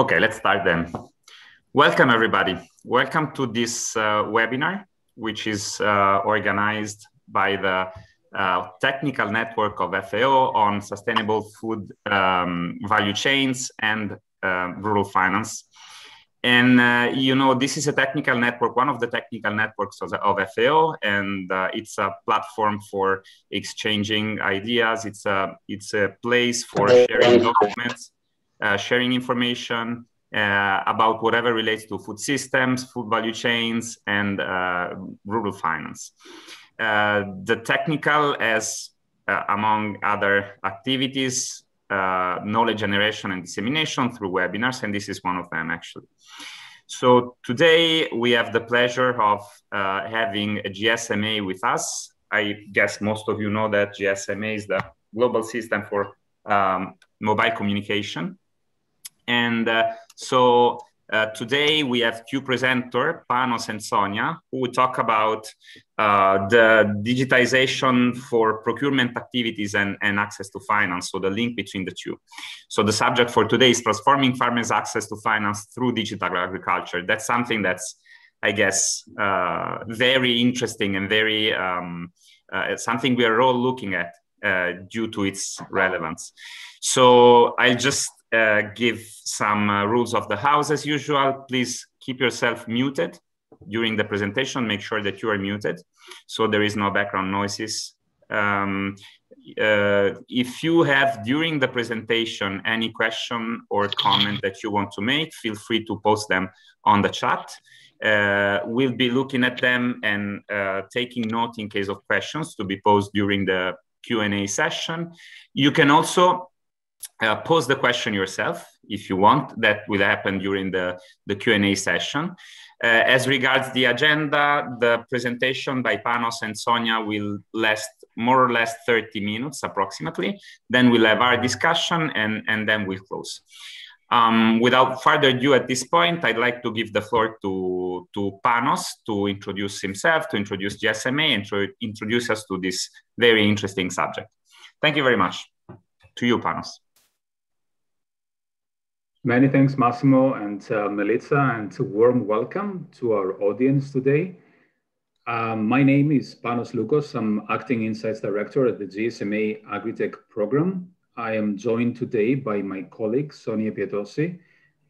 Okay, let's start then. Welcome everybody. Welcome to this uh, webinar, which is uh, organized by the uh, technical network of FAO on sustainable food um, value chains and uh, rural finance. And uh, you know, this is a technical network, one of the technical networks of, the, of FAO, and uh, it's a platform for exchanging ideas. It's a it's a place for sharing documents, sharing information uh, about whatever relates to food systems, food value chains, and uh, rural finance. Uh, the technical, as among other activities, uh, knowledge generation and dissemination through webinars, and this is one of them actually. So today we have the pleasure of uh, having a GSMA with us. I guess most of you know that GSMA is the global system for um, mobile communication. And uh, so uh, today we have two presenters, Panos and Sonia, who will talk about uh, the digitization for procurement activities and, and access to finance, so the link between the two. So the subject for today is transforming farmers' access to finance through digital agriculture. That's something that's, I guess, uh, very interesting and very um, uh, something we are all looking at uh, due to its relevance. So I'll just uh, give some uh, rules of the house as usual. Please keep yourself muted during the presentation. Make sure that you are muted so there is no background noises. Um, uh, if you have during the presentation any question or comment that you want to make, feel free to post them on the chat. Uh, we'll be looking at them and uh, taking note in case of questions to be posed during the Q&A session. You can also uh, pose the question yourself if you want. That will happen during the, the Q&A session. Uh, as regards the agenda, the presentation by Panos and Sonia will last more or less 30 minutes approximately. Then we'll have our discussion and, and then we'll close. Um, without further ado at this point, I'd like to give the floor to, to Panos to introduce himself, to introduce GSMA, and to introduce us to this very interesting subject. Thank you very much. To you, Panos. Many thanks, Massimo and uh, and a warm welcome to our audience today. Um, my name is Panos Loukos. I'm Acting Insights Director at the GSMA Agritech program. I am joined today by my colleague, Sonia Pietosi,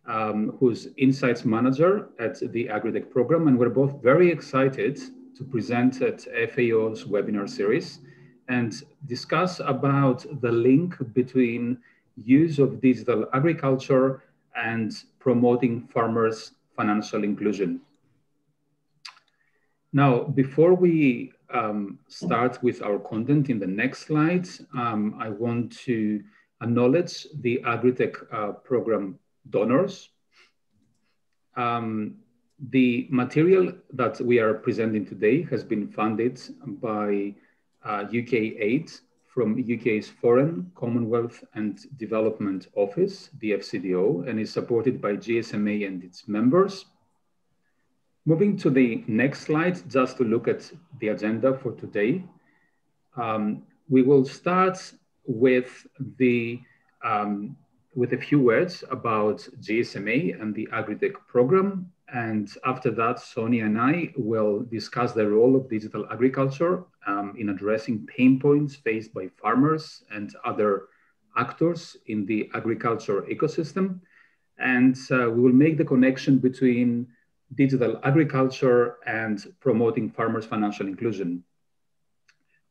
um, who's Insights Manager at the Agritech program. And we're both very excited to present at FAO's webinar series and discuss about the link between use of digital agriculture and promoting farmers' financial inclusion. Now, before we um, start with our content in the next slide, um, I want to acknowledge the Agritech uh, program donors. Um, the material that we are presenting today has been funded by uh, UK Aid from UK's Foreign, Commonwealth and Development Office, the FCDO, and is supported by GSMA and its members. Moving to the next slide, just to look at the agenda for today. Um, we will start with the um, with a few words about GSMA and the Agritech program. And after that, Sonia and I will discuss the role of digital agriculture um, in addressing pain points faced by farmers and other actors in the agriculture ecosystem. And uh, we will make the connection between digital agriculture and promoting farmers' financial inclusion.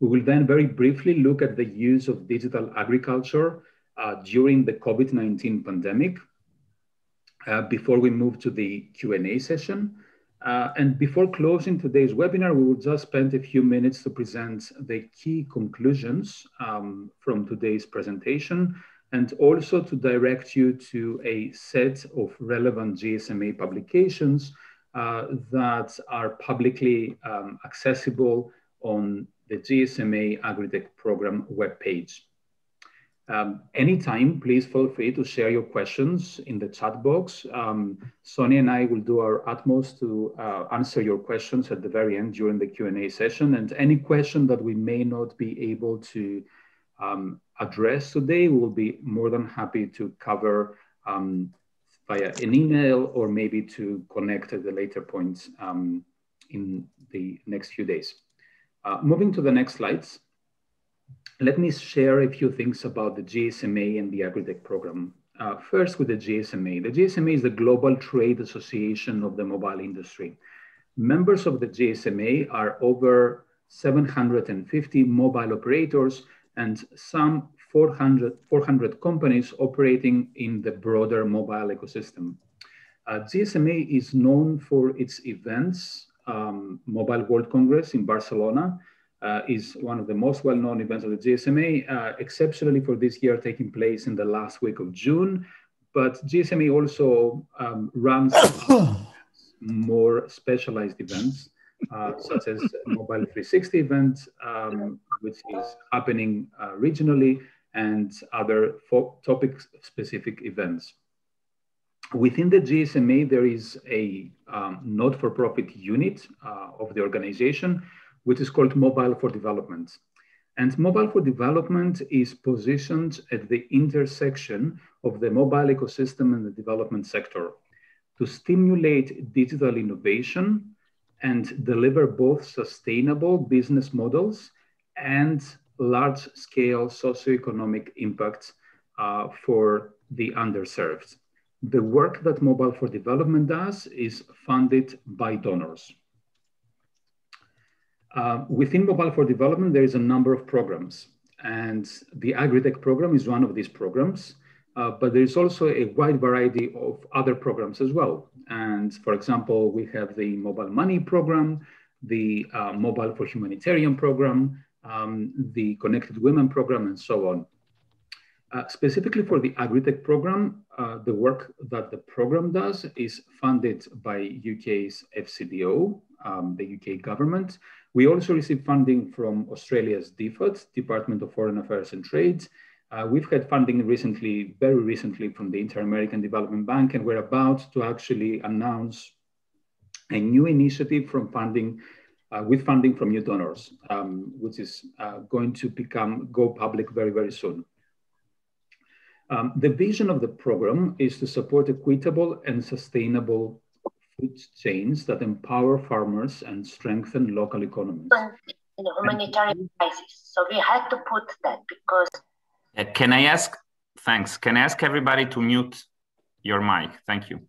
We will then very briefly look at the use of digital agriculture uh, during the COVID-19 pandemic uh, before we move to the Q&A session. Uh, and before closing today's webinar, we will just spend a few minutes to present the key conclusions um, from today's presentation and also to direct you to a set of relevant GSMA publications uh, that are publicly um, accessible on the GSMA Agritech program webpage. Um, anytime, please feel free to share your questions in the chat box. Um, Sonia and I will do our utmost to uh, answer your questions at the very end during the Q&A session. And any question that we may not be able to um, address today, we'll be more than happy to cover um, via an email or maybe to connect at the later points um, in the next few days. Uh, moving to the next slides, let me share a few things about the GSMA and the AgriTech program. Uh, first with the GSMA. The GSMA is the Global Trade Association of the mobile industry. Members of the GSMA are over 750 mobile operators and some 400, 400 companies operating in the broader mobile ecosystem. Uh, GSMA is known for its events. Um, mobile World Congress in Barcelona uh, is one of the most well-known events of the GSMA, uh, exceptionally for this year taking place in the last week of June. But GSMA also um, runs more specialized events, uh, such as Mobile 360 events, um, which is happening uh, regionally, and other topic-specific events. Within the GSMA, there is a um, not-for-profit unit uh, of the organization, which is called Mobile for Development. And Mobile for Development is positioned at the intersection of the mobile ecosystem and the development sector to stimulate digital innovation and deliver both sustainable business models and large scale socioeconomic impacts uh, for the underserved. The work that Mobile for Development does is funded by donors. Uh, within Mobile for Development, there is a number of programs, and the AgriTech program is one of these programs. Uh, but there's also a wide variety of other programs as well. And for example, we have the Mobile Money program, the uh, Mobile for Humanitarian program, um, the Connected Women program, and so on. Uh, specifically for the AgriTech program, uh, the work that the program does is funded by UK's FCDO, um, the UK government. We also receive funding from Australia's DFAT, Department of Foreign Affairs and Trade. Uh, we've had funding recently, very recently, from the Inter-American Development Bank, and we're about to actually announce a new initiative from funding uh, with funding from new donors, um, which is uh, going to become go public very, very soon. Um, the vision of the program is to support equitable and sustainable food chains that empower farmers and strengthen local economies. In a humanitarian crisis, so we had to put that because. Uh, can I ask? Thanks. Can I ask everybody to mute your mic? Thank you.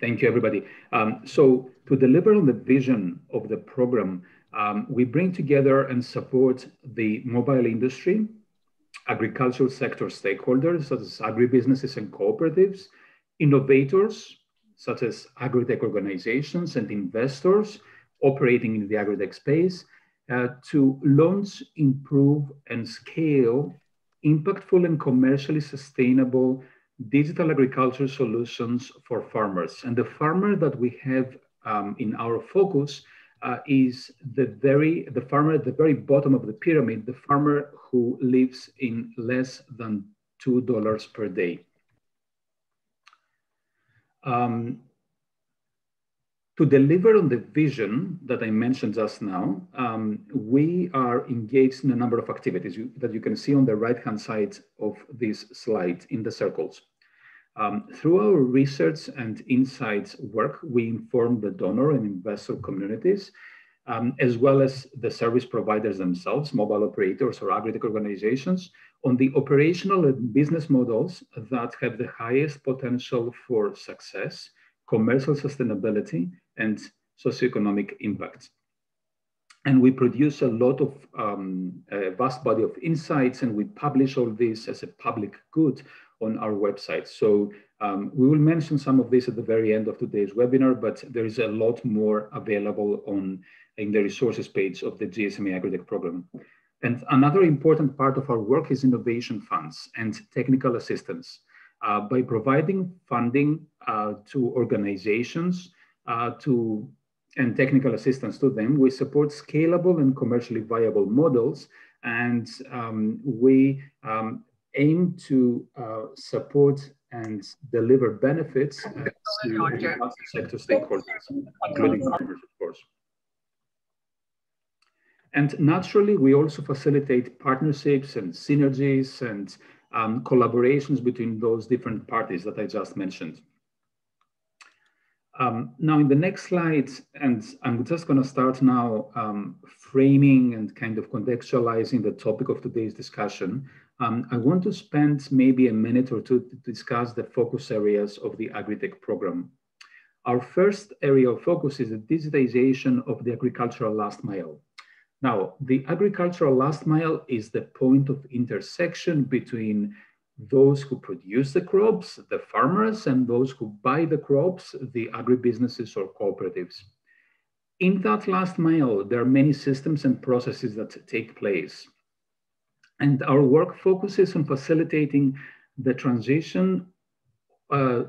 Thank you, everybody. Um, so to deliver on the vision of the program, um, we bring together and support the mobile industry, agricultural sector stakeholders, such as agribusinesses and cooperatives, innovators, such as agri-tech organizations and investors operating in the agri-tech space, uh, to launch, improve, and scale impactful and commercially sustainable digital agriculture solutions for farmers. And the farmer that we have um, in our focus uh, is the very the farmer at the very bottom of the pyramid, the farmer who lives in less than two dollars per day. Um, to deliver on the vision that I mentioned just now, um, we are engaged in a number of activities you, that you can see on the right-hand side of this slide in the circles. Um, through our research and insights work, we inform the donor and investor communities, um, as well as the service providers themselves, mobile operators or agri-tech organizations, on the operational and business models that have the highest potential for success, commercial sustainability, and socioeconomic impact. And we produce a lot of um, a vast body of insights, and we publish all this as a public good on our website. So um, we will mention some of this at the very end of today's webinar, but there is a lot more available on in the resources page of the GSMA AgriTech program. And another important part of our work is innovation funds and technical assistance. Uh, by providing funding uh, to organizations uh, to and technical assistance to them, we support scalable and commercially viable models, and um, we um, aim to uh, support and deliver benefits uh, to sector stakeholders, including farmers, of course. And naturally, we also facilitate partnerships and synergies and um, collaborations between those different parties that I just mentioned. Um, now in the next slide, and I'm just gonna start now um, framing and kind of contextualizing the topic of today's discussion. Um, I want to spend maybe a minute or two to discuss the focus areas of the AgriTech program. Our first area of focus is the digitization of the agricultural last mile. Now, the agricultural last mile is the point of intersection between those who produce the crops, the farmers, and those who buy the crops, the agribusinesses or cooperatives. In that last mile, there are many systems and processes that take place. And our work focuses on facilitating the transition uh,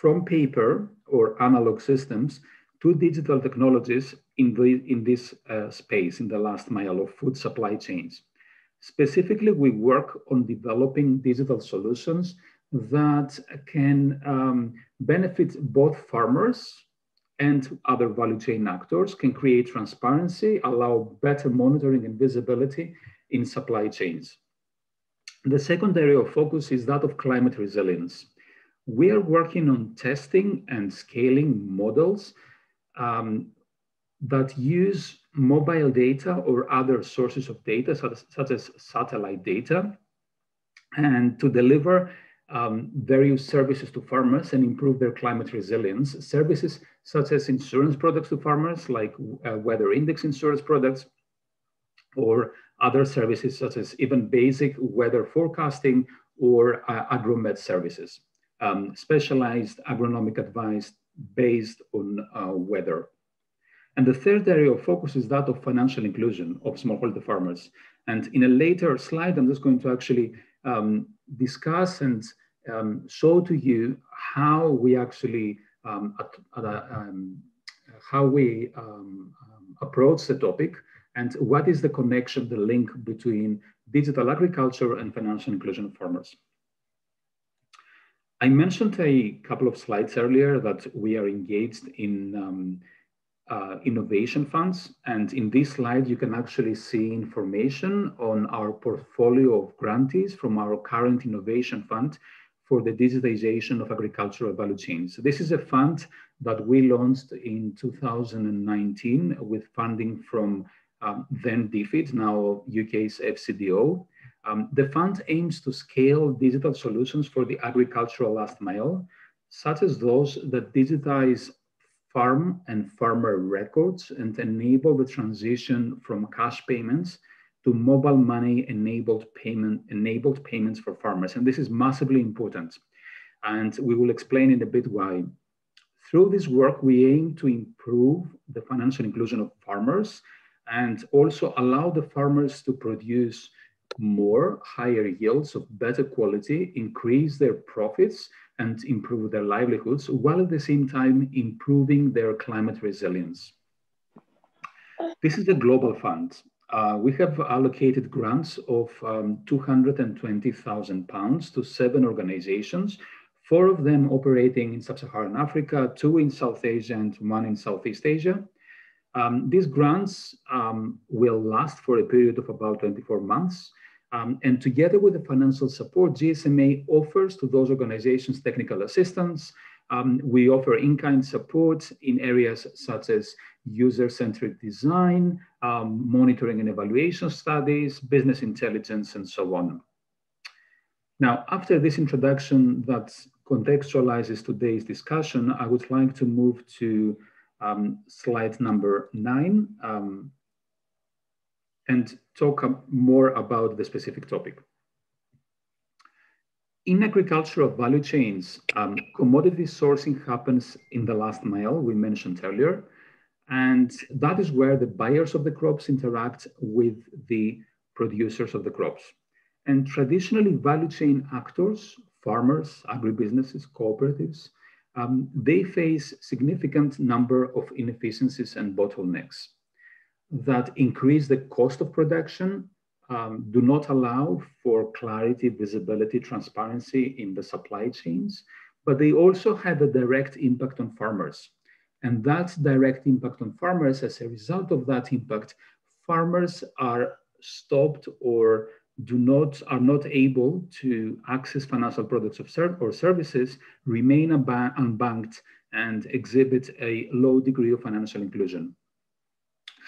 from paper or analog systems to digital technologies in, the, in this uh, space, in the last mile of food supply chains. Specifically, we work on developing digital solutions that can um, benefit both farmers and other value chain actors, can create transparency, allow better monitoring and visibility in supply chains. The second area of focus is that of climate resilience. We are working on testing and scaling models um, that use mobile data or other sources of data, such as, such as satellite data, and to deliver um, various services to farmers and improve their climate resilience. Services such as insurance products to farmers, like uh, weather index insurance products, or other services such as even basic weather forecasting or uh, services, um, specialized agronomic advice based on uh, weather. And the third area of focus is that of financial inclusion of smallholder farmers. And in a later slide, I'm just going to actually um, discuss and um, show to you how we actually um, at, at a, um, how we um, approach the topic and what is the connection, the link between digital agriculture and financial inclusion farmers. I mentioned a couple of slides earlier that we are engaged in uh, innovation funds. And in this slide, you can actually see information on our portfolio of grantees from our current innovation fund for the digitization of agricultural value chains. So this is a fund that we launched in 2019 with funding from um, then DFID, now UK's FCDO. Um, the fund aims to scale digital solutions for the agricultural last mile, such as those that digitize farm and farmer records and enable the transition from cash payments to mobile money enabled payment enabled payments for farmers. And this is massively important. And we will explain in a bit why. Through this work, we aim to improve the financial inclusion of farmers and also allow the farmers to produce more higher yields of better quality, increase their profits, and improve their livelihoods, while at the same time improving their climate resilience. This is a global fund. Uh, we have allocated grants of um, 220,000 pounds to seven organizations, four of them operating in sub-Saharan Africa, two in South Asia, and one in Southeast Asia. Um, these grants um, will last for a period of about 24 months. Um, and together with the financial support, GSMA offers to those organizations technical assistance. Um, we offer in-kind support in areas such as user-centric design, um, monitoring and evaluation studies, business intelligence, and so on. Now, after this introduction that contextualizes today's discussion, I would like to move to um, slide number nine, um, and talk more about the specific topic. In agricultural value chains, um, commodity sourcing happens in the last mile we mentioned earlier. And that is where the buyers of the crops interact with the producers of the crops. And traditionally, value chain actors, farmers, agribusinesses, cooperatives, um, they face significant number of inefficiencies and bottlenecks that increase the cost of production, um, do not allow for clarity, visibility, transparency in the supply chains, but they also have a direct impact on farmers. And that direct impact on farmers, as a result of that impact, farmers are stopped or do not are not able to access financial products or services remain unbanked and exhibit a low degree of financial inclusion.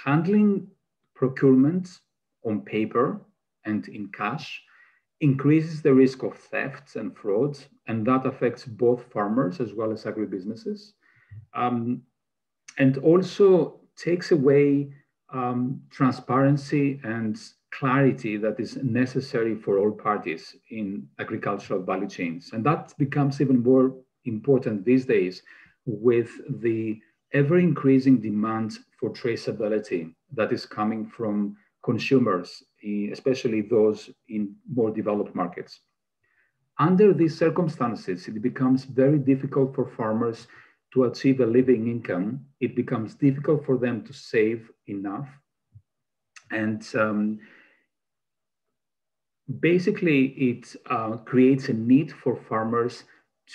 Handling procurement on paper and in cash increases the risk of thefts and frauds, and that affects both farmers as well as agribusinesses. Um, and also takes away um, transparency and clarity that is necessary for all parties in agricultural value chains. And that becomes even more important these days with the ever increasing demand for traceability that is coming from consumers, especially those in more developed markets. Under these circumstances, it becomes very difficult for farmers to achieve a living income. It becomes difficult for them to save enough. And um, basically, it uh, creates a need for farmers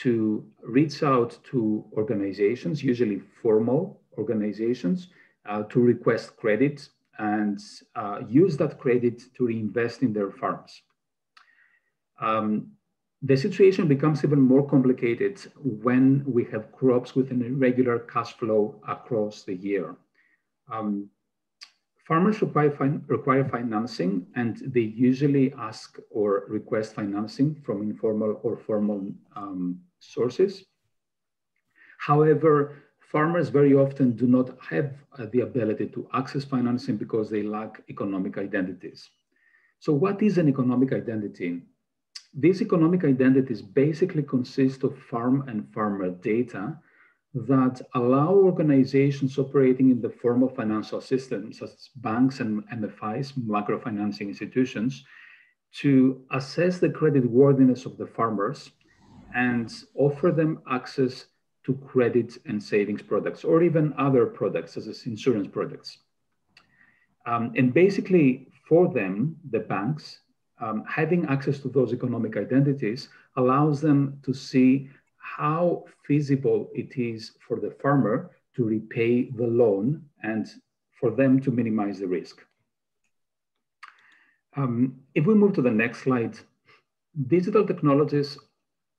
to reach out to organizations, usually formal organizations, uh, to request credit and uh, use that credit to reinvest in their farms. Um, the situation becomes even more complicated when we have crops with an irregular cash flow across the year. Um, farmers require, fin require financing and they usually ask or request financing from informal or formal um, sources. However, farmers very often do not have uh, the ability to access financing because they lack economic identities. So what is an economic identity? These economic identities basically consist of farm and farmer data that allow organizations operating in the form of financial systems, such as banks and MFIs, microfinancing institutions, to assess the credit worthiness of the farmers and offer them access to credit and savings products or even other products such as insurance products. Um, and basically for them, the banks, um, having access to those economic identities allows them to see how feasible it is for the farmer to repay the loan and for them to minimize the risk. Um, if we move to the next slide, digital technologies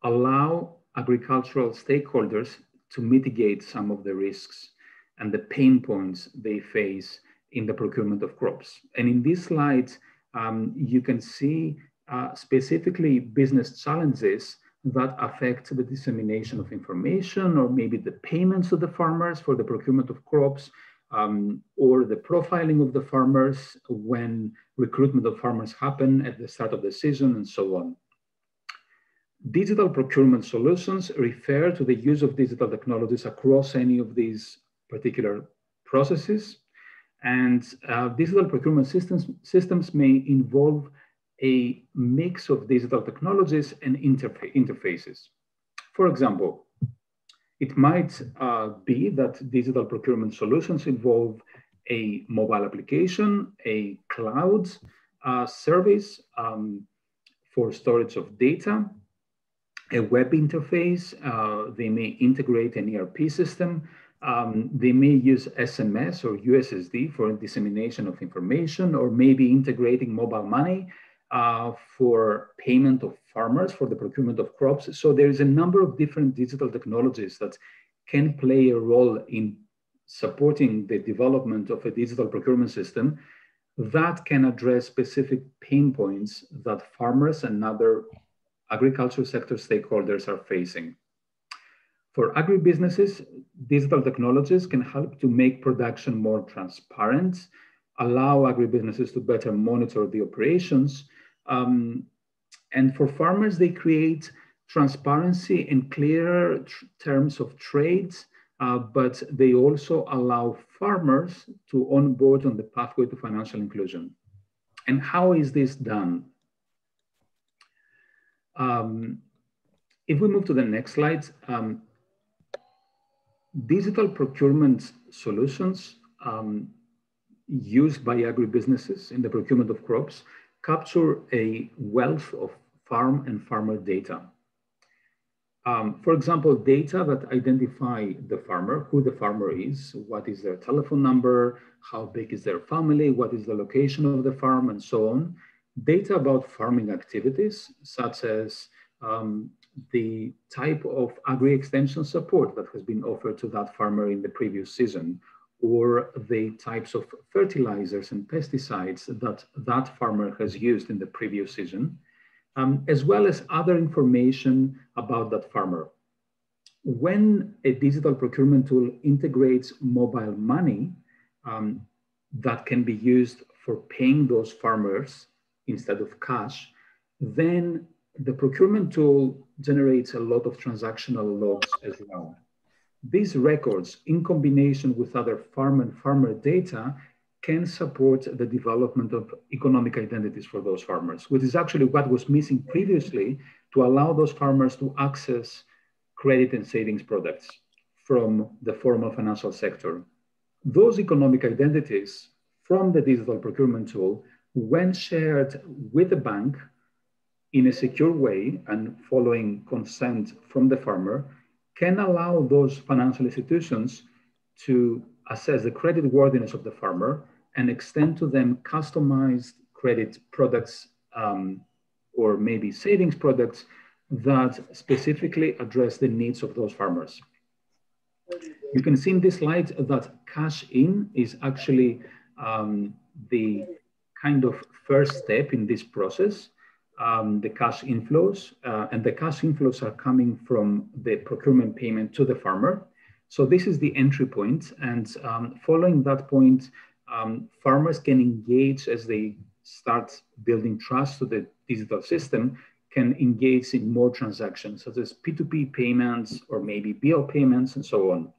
allow agricultural stakeholders to mitigate some of the risks and the pain points they face in the procurement of crops. And in this slide, um, you can see uh, specifically business challenges that affect the dissemination of information or maybe the payments of the farmers for the procurement of crops um, or the profiling of the farmers when recruitment of farmers happen at the start of the season and so on. Digital procurement solutions refer to the use of digital technologies across any of these particular processes. And uh, digital procurement systems, systems may involve a mix of digital technologies and interfa interfaces. For example, it might uh, be that digital procurement solutions involve a mobile application, a cloud uh, service um, for storage of data, a web interface. Uh, they may integrate an ERP system. Um, they may use SMS or USSD for dissemination of information, or maybe integrating mobile money uh, for payment of farmers for the procurement of crops. So there is a number of different digital technologies that can play a role in supporting the development of a digital procurement system that can address specific pain points that farmers and other agriculture sector stakeholders are facing. For agribusinesses, digital technologies can help to make production more transparent, allow agribusinesses to better monitor the operations. Um, and for farmers, they create transparency and clearer terms of trade, uh, but they also allow farmers to onboard on the pathway to financial inclusion. And how is this done? Um, if we move to the next slide, um, digital procurement solutions um, used by agribusinesses in the procurement of crops capture a wealth of farm and farmer data. Um, for example, data that identify the farmer, who the farmer is, what is their telephone number, how big is their family, what is the location of the farm, and so on. data about farming activities, such as um, the type of agri-extension support that has been offered to that farmer in the previous season, or the types of fertilizers and pesticides that that farmer has used in the previous season, um, as well as other information about that farmer. When a digital procurement tool integrates mobile money um, that can be used for paying those farmers instead of cash, then the procurement tool generates a lot of transactional logs as well. These records, in combination with other farm and farmer data, can support the development of economic identities for those farmers, which is actually what was missing previously to allow those farmers to access credit and savings products from the formal financial sector. Those economic identities from the digital procurement tool, when shared with the bank in a secure way and following consent from the farmer, can allow those financial institutions to assess the credit worthiness of the farmer and extend to them customized credit products um, or maybe savings products that specifically address the needs of those farmers. You can see in this slide that cash in is actually um, the kind of first step in this process um, the cash inflows, uh, and the cash inflows are coming from the procurement payment to the farmer. So this is the entry point, and um, following that point, um, farmers can engage as they start building trust to the digital system, can engage in more transactions, such as P2P payments or maybe bill payments and so on.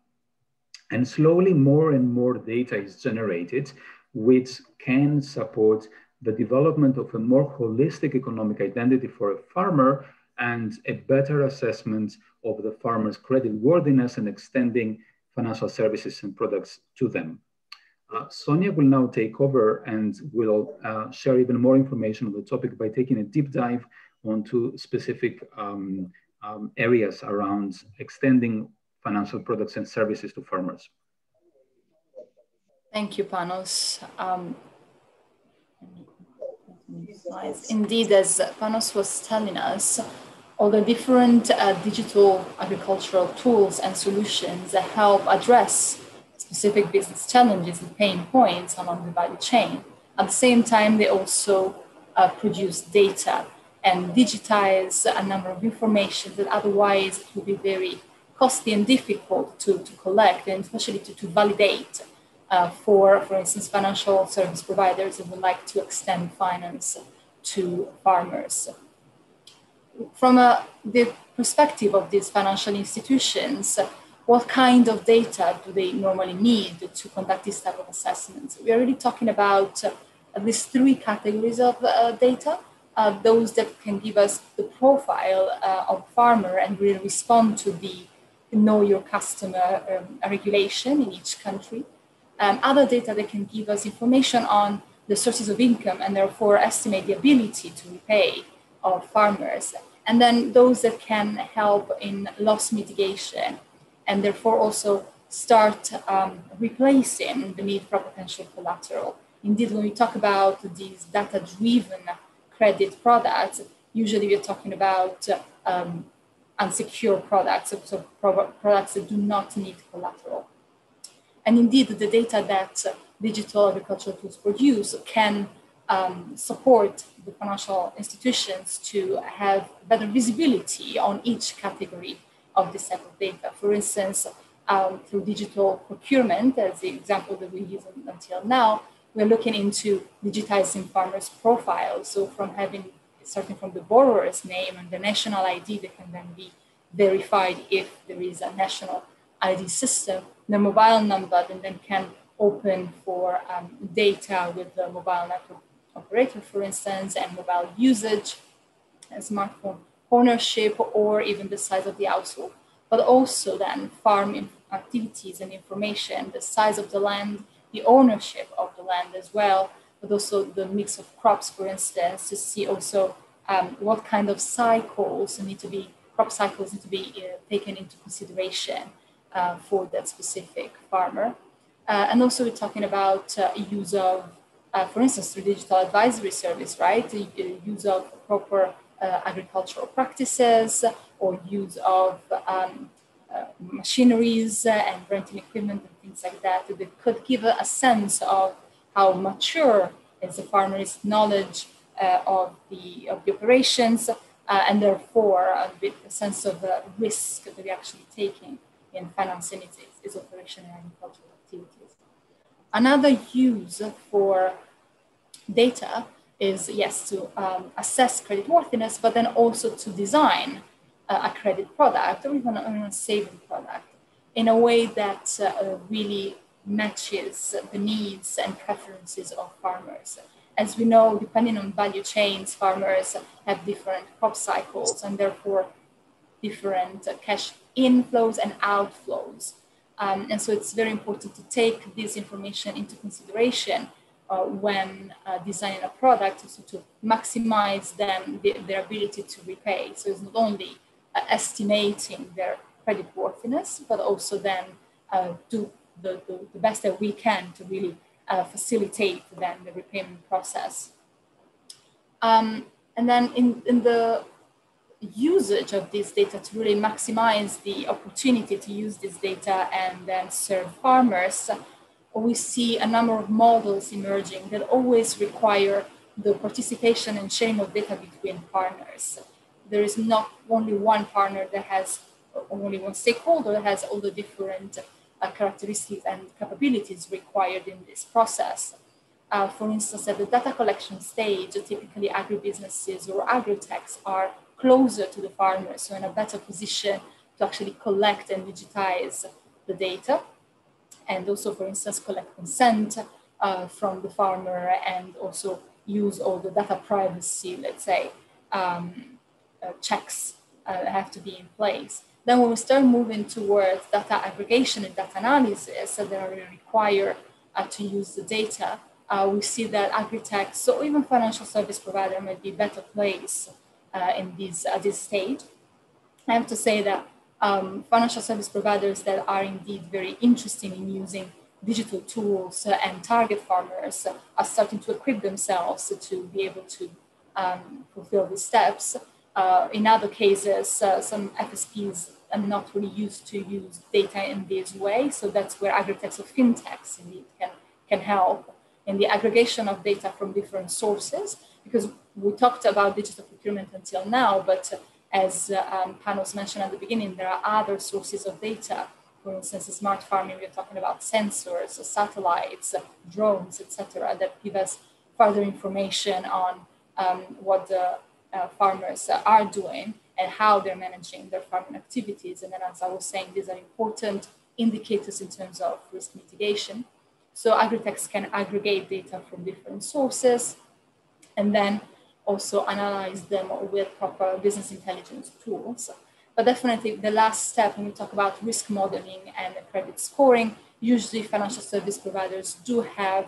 And slowly more and more data is generated, which can support the development of a more holistic economic identity for a farmer and a better assessment of the farmer's credit worthiness and extending financial services and products to them. Uh, Sonia will now take over and will uh, share even more information on the topic by taking a deep dive onto specific um, um, areas around extending financial products and services to farmers. Thank you, Panos. Um, Indeed, as Panos was telling us, all the different uh, digital agricultural tools and solutions that help address specific business challenges and pain points along the value chain. At the same time, they also uh, produce data and digitize a number of information that otherwise would be very costly and difficult to, to collect and especially to, to validate uh, for, for instance, financial service providers that would like to extend finance to farmers. From a, the perspective of these financial institutions, what kind of data do they normally need to conduct this type of assessments? We are really talking about uh, at least three categories of uh, data. Uh, those that can give us the profile uh, of farmer and really respond to the know your customer um, regulation in each country um, other data that can give us information on the sources of income and therefore estimate the ability to repay of farmers. And then those that can help in loss mitigation and therefore also start um, replacing the need for potential collateral. Indeed, when we talk about these data driven credit products, usually we're talking about um, unsecure products, so products that do not need collateral. And indeed, the data that digital agricultural tools produce can um, support the financial institutions to have better visibility on each category of this type of data. For instance, um, through digital procurement, as the example that we use until now, we're looking into digitizing farmers' profiles. So from having starting from the borrower's name and the national ID that can then be verified if there is a national ID system the mobile number and then can open for um, data with the mobile network operator, for instance, and mobile usage, and smartphone ownership, or even the size of the household. But also then farm activities and information, the size of the land, the ownership of the land as well, but also the mix of crops, for instance, to see also um, what kind of cycles need to be, crop cycles need to be uh, taken into consideration uh, for that specific farmer. Uh, and also we're talking about uh, use of uh, for instance, through digital advisory service, right? The use of proper uh, agricultural practices or use of um, machineries and renting equipment and things like that that could give a, sense of how mature is the farmer's knowledge of the of the operations uh, and therefore a, bit, a sense of uh, risk that we're actually taking in financing its, its operation and agricultural activities. Another use for data is yes to um, assess credit worthiness, but then also to design uh, a credit product or even a saving product in a way that uh, really matches the needs and preferences of farmers. As we know, depending on value chains, farmers have different crop cycles and therefore different cash inflows and outflows. Um, and so it's very important to take this information into consideration uh, when uh, designing a product so to maximize them the, their ability to repay. So it's not only uh, estimating their credit worthiness, but also then uh, do the, the, the, best that we can to really uh, facilitate then the repayment process. Um, and then in, in the usage of this data to really maximize the opportunity to use this data and then serve farmers, we see a number of models emerging that always require the participation and sharing of data between partners. There is not only one partner that has only one stakeholder that has all the different uh, characteristics and capabilities required in this process. Uh, for instance, at the data collection stage, typically agribusinesses or agri-techs are closer to the farmers, so in a better position to actually collect and digitize the data. And also, for instance, collect consent uh, from the farmer and also use all the data privacy, let's say, um, uh, checks uh, have to be in place. Then when we start moving towards data aggregation and data analysis that are required uh, to use the data, uh, we see that agri-tech, so even financial service provider might be better placed in this, this stage. I have to say that um, financial service providers that are indeed very interested in using digital tools and target farmers are starting to equip themselves to be able to um, fulfill these steps. Uh, in other cases, uh, some FSPs are not really used to use data in this way. So that's where agritechs or fintechs indeed can, can help in the aggregation of data from different sources because we talked about digital procurement until now, but as uh, um, Panos mentioned at the beginning, there are other sources of data. For instance, smart farming, we're talking about sensors, satellites, drones, etc., that give us further information on um, what the uh, farmers are doing and how they're managing their farming activities. And then, as I was saying, these are important indicators in terms of risk mitigation. So agritechs can aggregate data from different sources and then also analyze them with proper business intelligence tools. But definitely the last step when we talk about risk modeling and credit scoring, usually financial service providers do have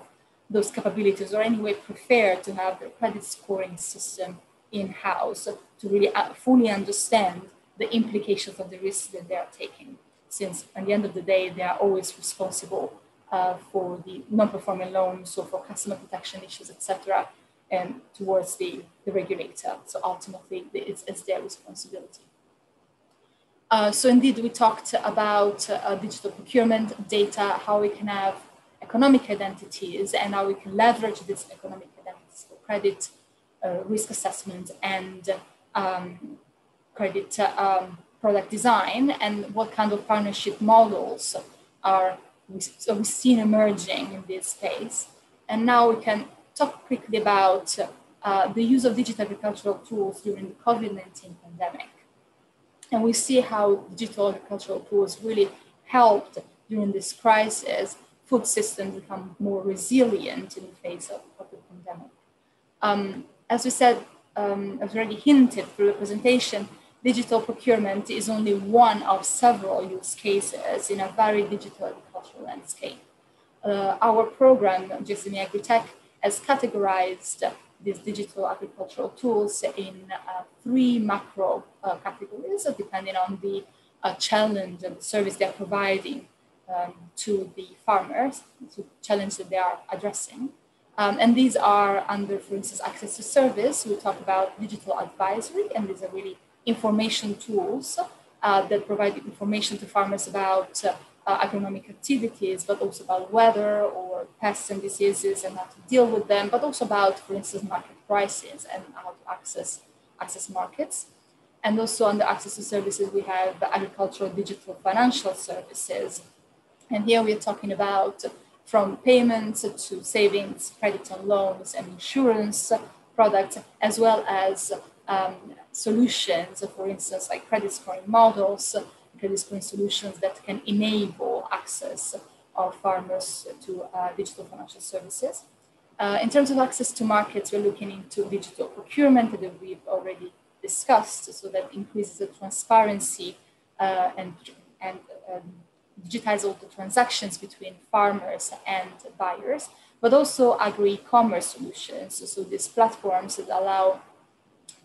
those capabilities or anyway prefer to have their credit scoring system in-house to really uh, fully understand the implications of the risks that they are taking. Since at the end of the day, they are always responsible uh, for the non-performing loans, so for customer protection issues, etc and towards the, the regulator. So ultimately, it's, it's their responsibility. Uh, so indeed, we talked about uh, digital procurement data, how we can have economic identities and how we can leverage these economic identities for credit uh, risk assessment and um, credit um, product design and what kind of partnership models are we, so we've seen emerging in this space. And now we can talk quickly about uh, the use of digital agricultural tools during the COVID-19 pandemic. And we see how digital agricultural tools really helped during this crisis food systems become more resilient in the face of, of the pandemic. Um, as we said, um, as already hinted through the presentation, digital procurement is only one of several use cases in a very digital agricultural landscape. Uh, our program, GSMA AgriTech, has categorized these digital agricultural tools in uh, three macro uh, categories, depending on the uh, challenge and the service they're providing um, to the farmers, to challenge that they are addressing. Um, and these are under, for instance, access to service. We talk about digital advisory, and these are really information tools uh, that provide information to farmers about uh, agronomic activities, but also about weather or pests and diseases and how to deal with them, but also about, for instance, market prices and how to access, access markets. And also under access to services, we have agricultural digital financial services. And here we are talking about from payments to savings, credit and loans, and insurance products, as well as um, solutions, for instance, like credit scoring models, credit scoring solutions that can enable access of farmers to uh, digital financial services. Uh, in terms of access to markets, we're looking into digital procurement that we've already discussed, so that increases the transparency uh, and, and um, digitize all the transactions between farmers and buyers, but also agri-commerce solutions. So these platforms that allow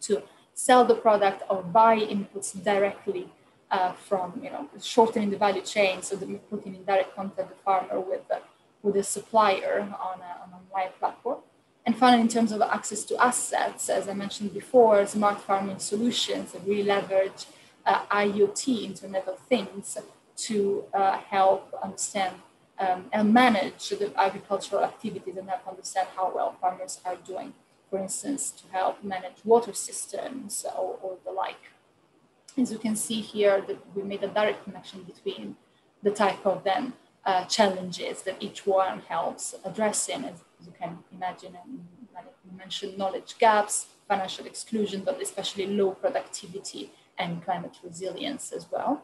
to sell the product or buy inputs directly uh, from, you know, shortening the value chain so that we're putting in direct contact the farmer with the, with a supplier on, a, on an online platform. And finally, in terms of access to assets, as I mentioned before, smart farming solutions that really leverage uh, IoT, Internet of Things, to uh, help understand um, and manage the agricultural activities and help understand how well farmers are doing. For instance, to help manage water systems or, or the like. As you can see here, that we made a direct connection between the type of then uh, challenges that each one helps addressing, as you can imagine, and like you mentioned knowledge gaps, financial exclusion, but especially low productivity and climate resilience as well.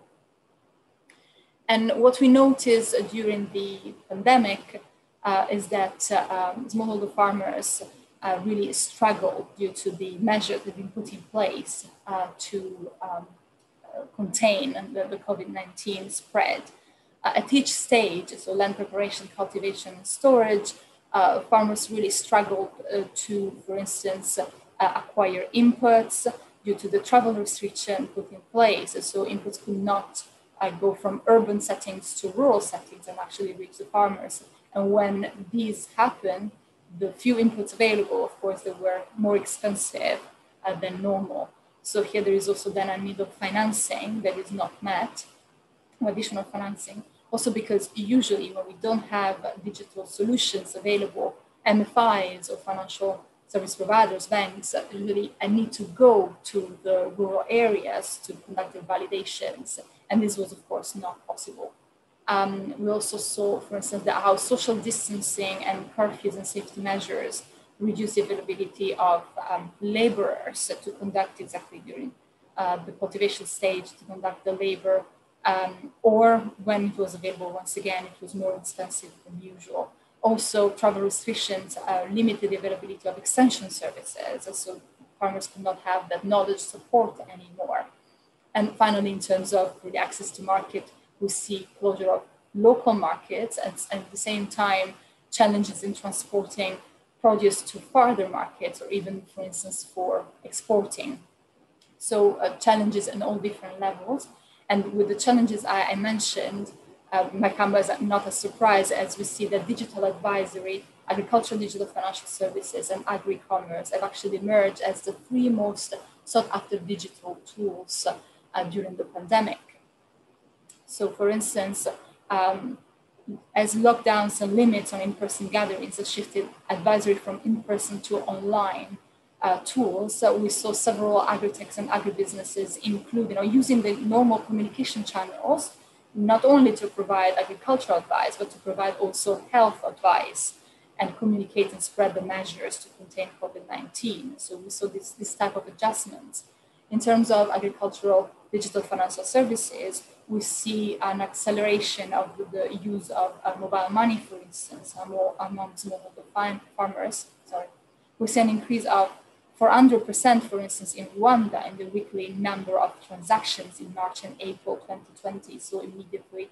And what we noticed during the pandemic uh, is that uh, um, smallholder farmers uh, really struggled due to the measures that have been put in place uh, to um, contain the, the COVID-19 spread. Uh, at each stage, so land preparation, cultivation, storage, uh, farmers really struggled uh, to, for instance, uh, acquire inputs due to the travel restriction put in place. So inputs could not uh, go from urban settings to rural settings and actually reach the farmers. And when these happen, the few inputs available, of course, they were more expensive uh, than normal. So here there is also then a need of financing that is not met, additional financing also because usually when we don't have digital solutions available, MFIs or financial service providers, banks, really I need to go to the rural areas to conduct their validations. And this was, of course, not possible. Um, we also saw, for instance, that how social distancing and curfews and safety measures reduce the availability of um, laborers to conduct exactly during uh, the cultivation stage to conduct the labor um, or when it was available once again, it was more expensive than usual. Also, travel restrictions uh, limited the availability of extension services, so farmers could not have that knowledge support anymore. And finally, in terms of the access to market, we see closure of local markets and, and at the same time, challenges in transporting produce to farther markets or even, for instance, for exporting. So uh, challenges in all different levels. And with the challenges I, I mentioned, uh, Macamba is not a surprise as we see that digital advisory, agricultural digital financial services, and agri-commerce have actually emerged as the three most sought after digital tools uh, during the pandemic. So for instance, um, as lockdowns and limits on in-person gatherings have shifted advisory from in-person to online, uh, tools, so we saw several agri-techs and agribusinesses including know, using the normal communication channels, not only to provide agricultural advice, but to provide also health advice and communicate and spread the measures to contain COVID-19. So we saw this, this type of adjustments. In terms of agricultural digital financial services, we see an acceleration of the use of mobile money, for instance, among smallholder farmers. Sorry, we see an increase of for 100%, for instance, in Rwanda, in the weekly number of transactions in March and April 2020, so immediately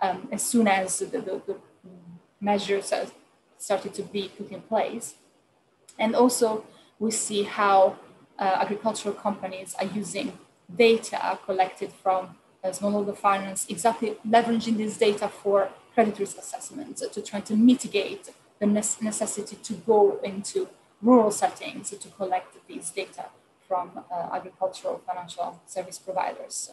um, as soon as the, the, the measures started to be put in place. And also, we see how uh, agricultural companies are using data collected from uh, smallholder finance, exactly leveraging this data for credit risk assessments to try to mitigate the necessity to go into rural settings to collect these data from uh, agricultural financial service providers.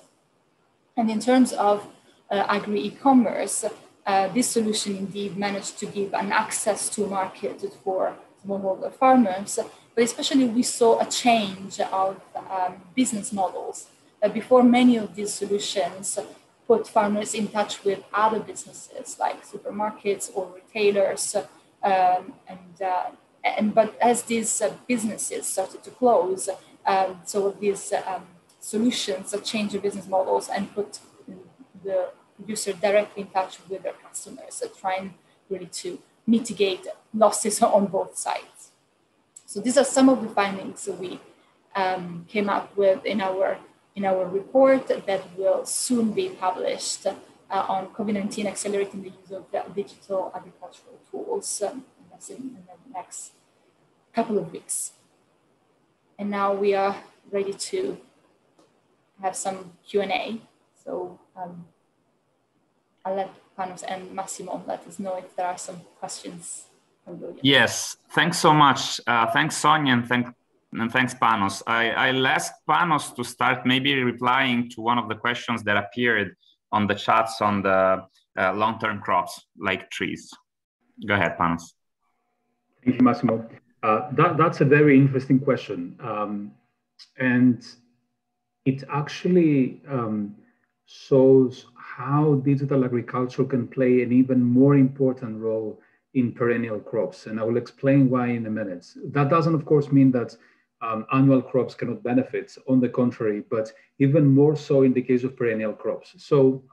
And in terms of uh, agri e-commerce, uh, this solution indeed managed to give an access to market for smallholder farmers, but especially we saw a change of um, business models. Uh, before many of these solutions put farmers in touch with other businesses like supermarkets or retailers, um, and, uh, and but as these uh, businesses started to close, um, so these um, solutions change the business models and put the producer directly in touch with their customers, so trying really to mitigate losses on both sides. So these are some of the findings that we um, came up with in our in our report that will soon be published uh, on COVID-19 accelerating the use of digital agricultural tools um, in, the next couple of weeks. And now we are ready to have some Q&A. So um, I'll let Panos and Massimo let us know if there are some questions. Yes, thanks so much. Uh, thanks, Sonia, and, thank, and thanks, Panos. I, I'll ask Panos to start maybe replying to one of the questions that appeared on the chats on the uh, long-term crops like trees. Go ahead, Panos. Thank you, Massimo. Uh, that, that's a very interesting question. Um, and it actually um, shows how digital agriculture can play an even more important role in perennial crops. And I will explain why in a minute. That doesn't, of course, mean that um, annual crops cannot benefit. On the contrary, but even more so in the case of perennial crops. So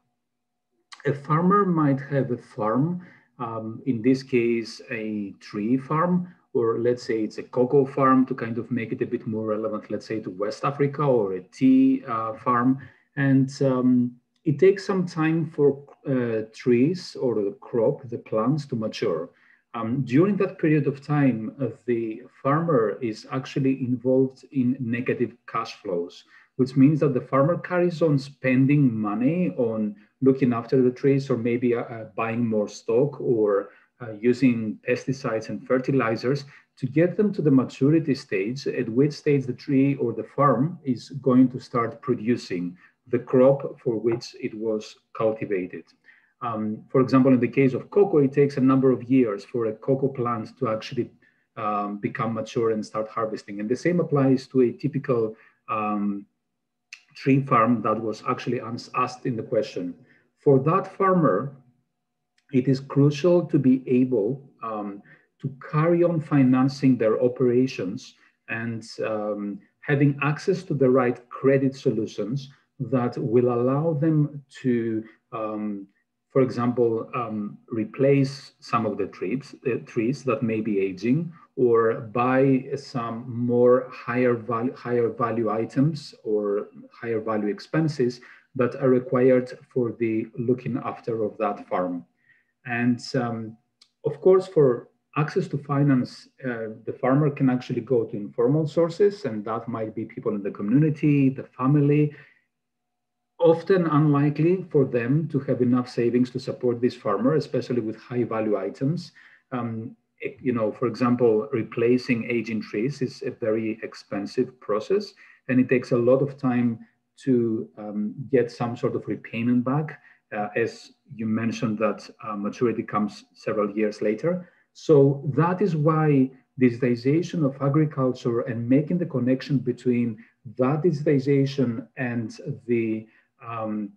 a farmer might have a farm, um, in this case, a tree farm, or let's say it's a cocoa farm to kind of make it a bit more relevant, let's say to West Africa or a tea uh, farm. And um, it takes some time for uh, trees or the crop, the plants to mature. Um, during that period of time, uh, the farmer is actually involved in negative cash flows, which means that the farmer carries on spending money on looking after the trees or maybe uh, uh buying more stock or uh, using pesticides and fertilizers to get them to the maturity stage, at which stage the tree or the farm is going to start producing the crop for which it was cultivated. Um, for example, in the case of cocoa, it takes a number of years for a cocoa plant to actually um, become mature and start harvesting. And the same applies to a typical um, tree farm that was actually asked in the question. For that farmer, it is crucial to be able um, to carry on financing their operations and um, having access to the right credit solutions that will allow them to, um, for example, um, replace some of the trees, uh, trees that may be aging or buy some more higher value, higher value items or higher value expenses that are required for the looking after of that farm. And um, of course, for access to finance, uh, the farmer can actually go to informal sources, and that might be people in the community, the family. Often unlikely for them to have enough savings to support this farmer, especially with high value items. Um, you know, for example, replacing aging trees is a very expensive process, and it takes a lot of time to um, get some sort of repayment back uh, as you mentioned that uh, maturity comes several years later. So that is why digitization of agriculture and making the connection between that digitization and the um,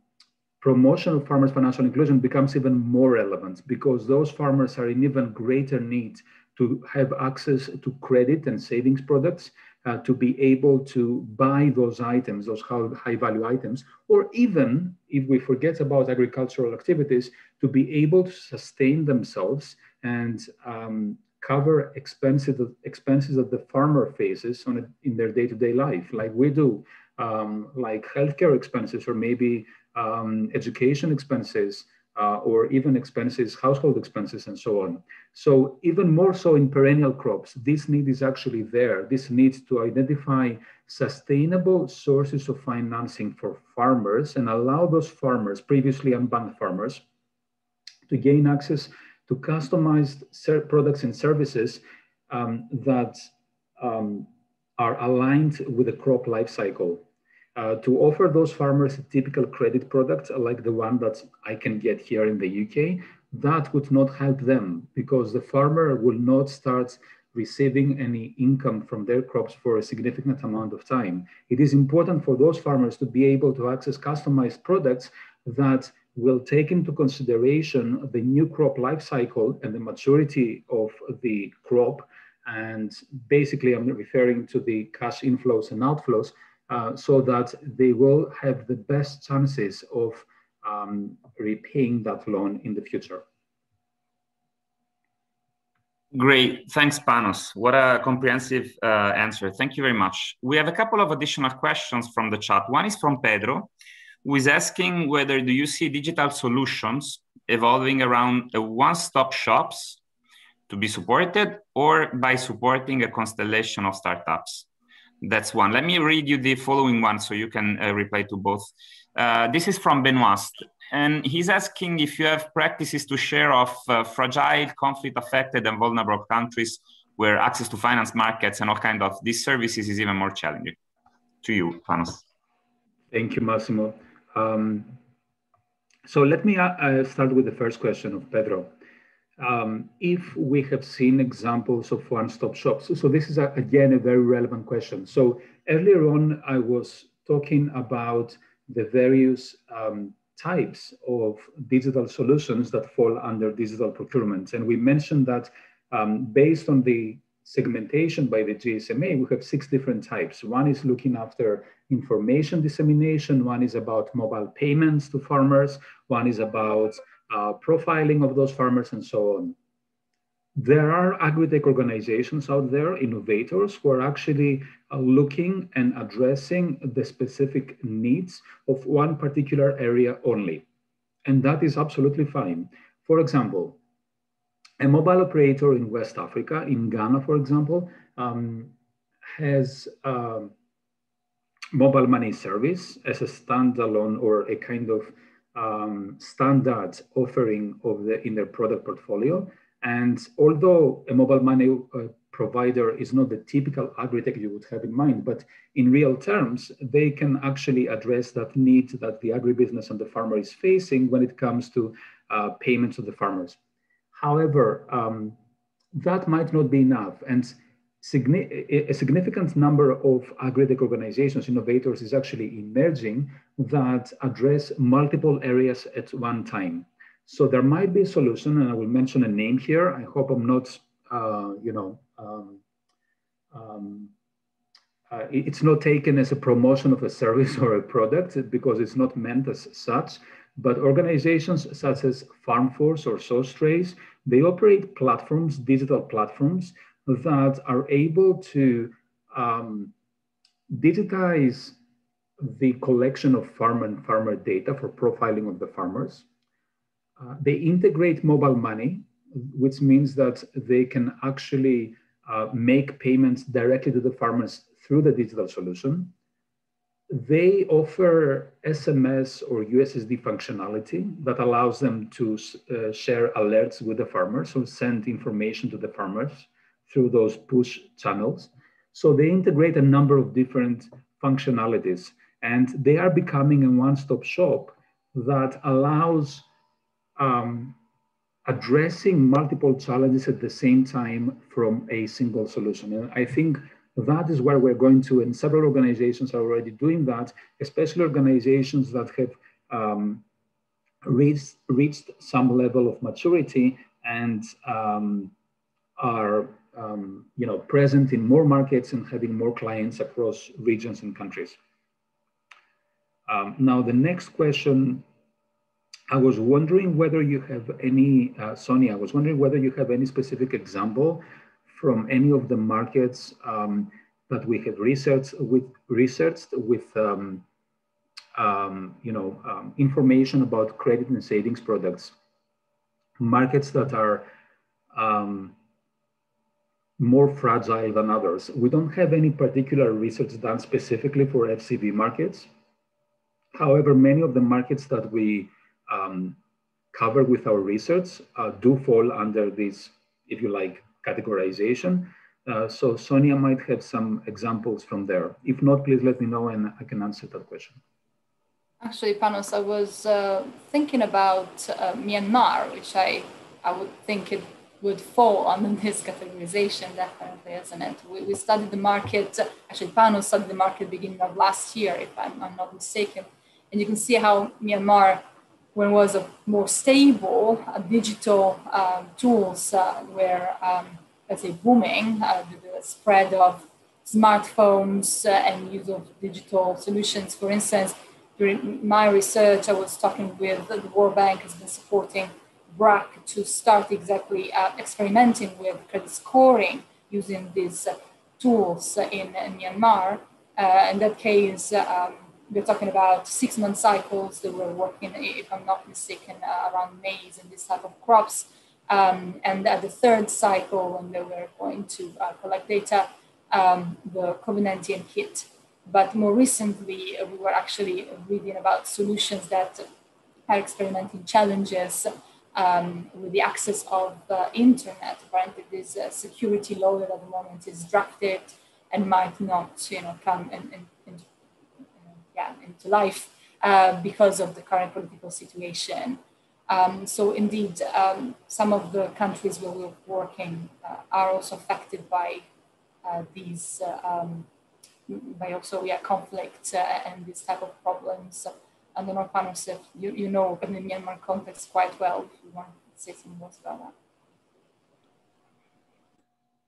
promotion of farmers' financial inclusion becomes even more relevant because those farmers are in even greater need to have access to credit and savings products uh, to be able to buy those items, those high value items, or even if we forget about agricultural activities, to be able to sustain themselves and um, cover expenses, expenses that the farmer faces a, in their day-to-day life, like we do, um, like healthcare expenses or maybe um, education expenses, uh, or even expenses, household expenses, and so on. So even more so in perennial crops, this need is actually there. This needs to identify sustainable sources of financing for farmers and allow those farmers, previously unbanked farmers, to gain access to customized products and services um, that um, are aligned with the crop life cycle. Uh, to offer those farmers a typical credit product like the one that I can get here in the UK, that would not help them because the farmer will not start receiving any income from their crops for a significant amount of time. It is important for those farmers to be able to access customized products that will take into consideration the new crop life cycle and the maturity of the crop. And basically, I'm referring to the cash inflows and outflows uh, so that they will have the best chances of um, repaying that loan in the future. Great. Thanks, Panos. What a comprehensive uh, answer. Thank you very much. We have a couple of additional questions from the chat. One is from Pedro, who is asking whether do you see digital solutions evolving around one-stop shops to be supported or by supporting a constellation of startups? That's one. Let me read you the following one so you can uh, reply to both. Uh, this is from Benoist, and he's asking if you have practices to share of uh, fragile, conflict-affected, and vulnerable countries where access to finance markets and all kind of these services is even more challenging. To you, Panos. Thank you, Massimo. Um, so let me uh, uh, start with the first question of Pedro. Um, if we have seen examples of one-stop shops. So, this is, a, again, a very relevant question. So earlier on, I was talking about the various um, types of digital solutions that fall under digital procurement. And we mentioned that um, based on the segmentation by the GSMA, we have six different types. One is looking after information dissemination, one is about mobile payments to farmers, one is about uh, profiling of those farmers and so on there are agri-tech organizations out there, innovators, who are actually uh, looking and addressing the specific needs of one particular area only. And that is absolutely fine. For example, a mobile operator in West Africa, in Ghana, for example, um, has a mobile money service as a standalone or a kind of um, standard offering of the in their product portfolio and although a mobile money uh, provider is not the typical agri-tech you would have in mind, but in real terms, they can actually address that need that the agribusiness and the farmer is facing when it comes to uh, payments to the farmers. However, um, that might not be enough. And a significant number of agri-tech organizations, innovators, is actually emerging that address multiple areas at one time. So there might be a solution, and I will mention a name here. I hope I'm not, uh, you know, um, um, uh, it's not taken as a promotion of a service or a product because it's not meant as such. But organizations such as FarmForce or SourceTrace, they operate platforms, digital platforms that are able to um, digitize the collection of farm and farmer data for profiling of the farmers uh, they integrate mobile money, which means that they can actually uh, make payments directly to the farmers through the digital solution. They offer SMS or USSD functionality that allows them to uh, share alerts with the farmers or send information to the farmers through those push channels. So they integrate a number of different functionalities and they are becoming a one-stop shop that allows um, addressing multiple challenges at the same time from a single solution. And I think that is where we're going to, and several organizations are already doing that, especially organizations that have um, reached, reached some level of maturity and um, are um, you know, present in more markets and having more clients across regions and countries. Um, now, the next question I was wondering whether you have any, uh, Sonia, I was wondering whether you have any specific example from any of the markets um, that we have researched with, researched with um, um, you know, um, information about credit and savings products, markets that are um, more fragile than others. We don't have any particular research done specifically for FCV markets. However, many of the markets that we um, cover with our research uh, do fall under this, if you like, categorization. Uh, so Sonia might have some examples from there. If not, please let me know and I can answer that question. Actually, Panos, I was uh, thinking about uh, Myanmar, which I, I would think it would fall under this categorization, definitely, isn't it? We, we studied the market, actually, Panos studied the market beginning of last year, if I'm, I'm not mistaken. And you can see how Myanmar, when was a more stable, uh, digital um, tools uh, were, um, let's say, booming, uh, the, the, spread of smartphones uh, and use of digital solutions. For instance, during my research, I was talking with the World Bank has been supporting BRAC to start exactly uh, experimenting with credit scoring using these uh, tools in, in Myanmar. Uh, in that case, um, we're talking about six month cycles. They were working, if I'm not mistaken, uh, around maize and this type of crops. Um, and at the third cycle, when they were going to uh, collect data, um, the COVID-19 hit. But more recently, we were actually reading about solutions that are experimenting challenges um, with the access of uh, internet. Apparently, this uh, security law that at the moment is drafted and might not, you know, come in, in, in yeah, into life uh, because of the current political situation. Um, so indeed, um, some of the countries where we're working uh, are also affected by uh, these, um, by also yeah, conflict and these type of problems. I don't know, Panos, if you, you know the Myanmar context quite well, if you want to say some more about that.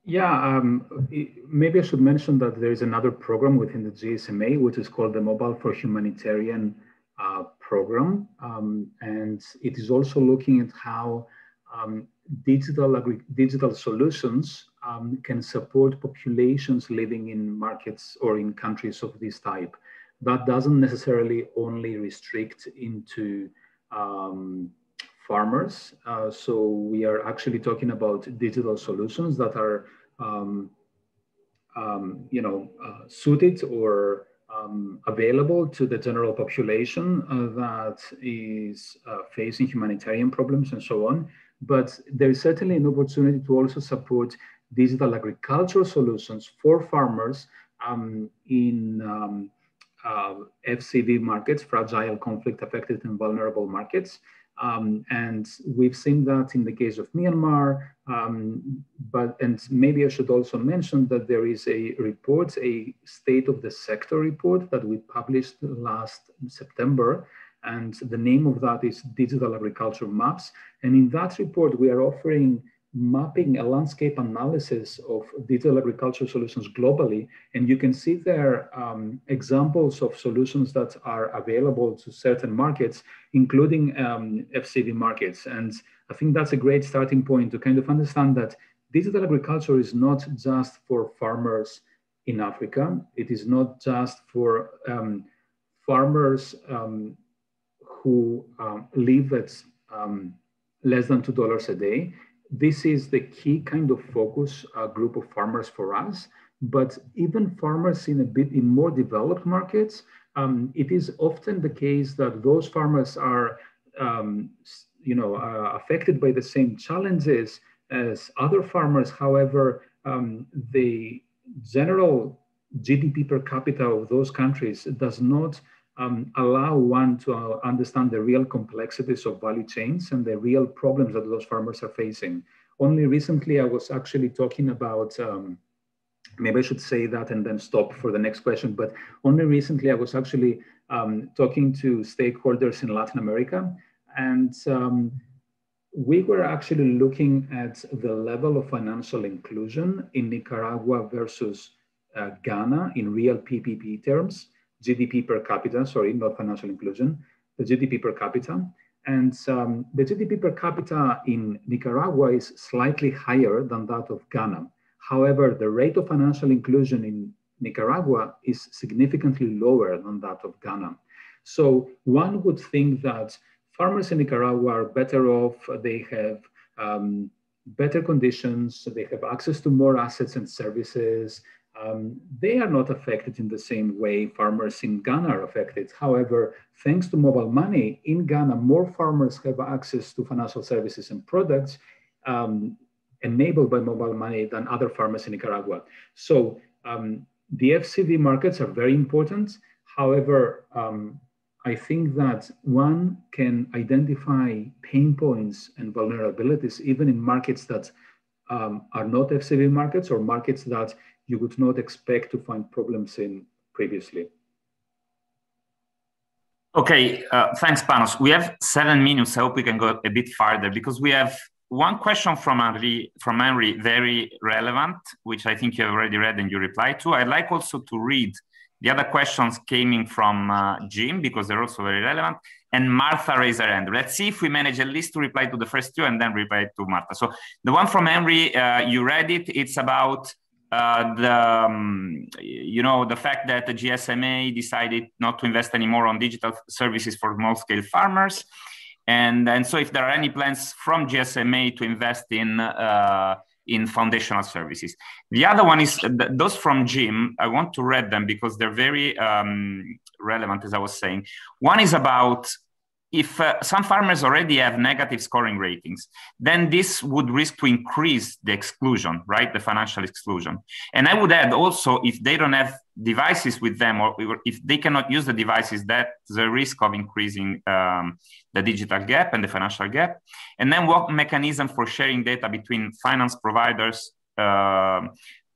Yeah, um, maybe I should mention that there is another program within the GSMA, which is called the Mobile for Humanitarian uh, Program. Um, and it is also looking at how um, digital, digital solutions um, can support populations living in markets or in countries of this type that doesn't necessarily only restrict into um, farmers. Uh, so we are actually talking about digital solutions that are, um, um, you know, uh, suited or um, available to the general population uh, that is uh, facing humanitarian problems and so on. But there is certainly an opportunity to also support digital agricultural solutions for farmers um, in um, uh, FCV markets, fragile, conflict affected, and vulnerable markets. Um, and we've seen that in the case of Myanmar. Um, but and maybe I should also mention that there is a report, a state of the sector report that we published last September. And the name of that is Digital Agriculture Maps. And in that report, we are offering mapping a landscape analysis of digital agriculture solutions globally. And you can see there um, examples of solutions that are available to certain markets, including um, FCV markets. And I think that's a great starting point to kind of understand that digital agriculture is not just for farmers in Africa. It is not just for um, farmers um, who um, live at um, less than $2 a day this is the key kind of focus uh, group of farmers for us. But even farmers in a bit in more developed markets, um, it is often the case that those farmers are, um, you know, uh, affected by the same challenges as other farmers. However, um, the general GDP per capita of those countries does not um, allow one to uh, understand the real complexities of value chains and the real problems that those farmers are facing. Only recently, I was actually talking about, um, maybe I should say that and then stop for the next question, but only recently I was actually um, talking to stakeholders in Latin America. And um, we were actually looking at the level of financial inclusion in Nicaragua versus uh, Ghana in real PPP terms. GDP per capita, sorry, not financial inclusion, the GDP per capita. And um, the GDP per capita in Nicaragua is slightly higher than that of Ghana. However, the rate of financial inclusion in Nicaragua is significantly lower than that of Ghana. So one would think that farmers in Nicaragua are better off, they have um, better conditions, they have access to more assets and services, um, they are not affected in the same way farmers in Ghana are affected. However, thanks to mobile money, in Ghana, more farmers have access to financial services and products um, enabled by mobile money than other farmers in Nicaragua. So um, the FCV markets are very important. However, um, I think that one can identify pain points and vulnerabilities even in markets that um, are not FCV markets or markets that you would not expect to find problems in previously. Okay, uh, thanks, Panos. We have seven minutes. I hope we can go a bit farther because we have one question from Henry, from Henry, very relevant, which I think you have already read and you replied to. I'd like also to read the other questions coming from uh, Jim because they're also very relevant. And Martha raised her hand. Let's see if we manage at least to reply to the first two and then reply to Martha. So the one from Henry, uh, you read it. It's about uh, the um, you know the fact that the GSMA decided not to invest anymore on digital services for small scale farmers, and and so if there are any plans from GSMA to invest in uh, in foundational services. The other one is th- those from Jim. I want to read them because they're very um, relevant, as I was saying. One is about if uh, some farmers already have negative scoring ratings, then this would risk to increase the exclusion, right? The financial exclusion. And I would add also, if they don't have devices with them or if they cannot use the devices, that's the risk of increasing um, the digital gap and the financial gap. And then what mechanism for sharing data between finance providers uh,